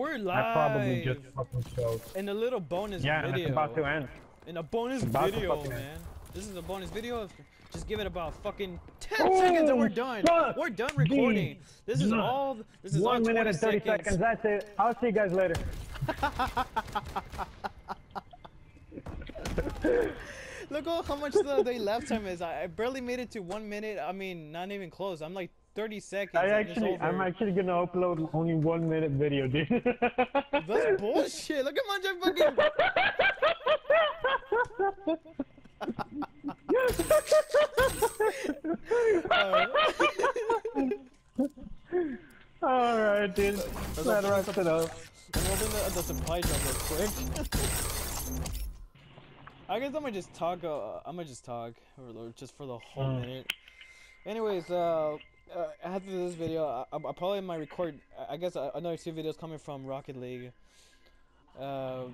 We're live. I probably just fucking showed. in a little bonus Yeah, video. it's about to end. In a bonus video, fucking end. man. This is a bonus video. Just give it about fucking 10 seconds and we're done. fuck. We're done recording. This is all. This is One minute and 30 seconds. seconds. That's it. I'll see you guys later. Look at how much the, the left time is. I, I barely made it to one minute. I mean, not even close. I'm like 30 seconds. I actually, I'm actually gonna upload only one minute video, dude. That's bullshit. Look at my fucking. Alright, dude. That wraps it up. I'm opening the, the supply drop real quick. I guess I'm gonna just talk. Uh, I'm gonna just talk, just for the whole Mm. minute. Anyways, uh, uh, after this video, I, I, probably might record. I guess uh, another two videos coming from Rocket League. Uh,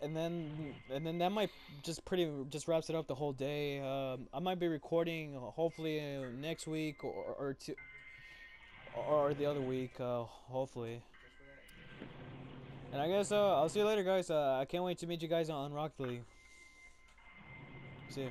and then and then that might just pretty just wraps it up the whole day. Um, I might be recording uh, hopefully uh, next week or or two or the other week. Uh, hopefully. And I guess uh, I'll see you later, guys. I can't wait to meet you guys on Rocket League. See ya.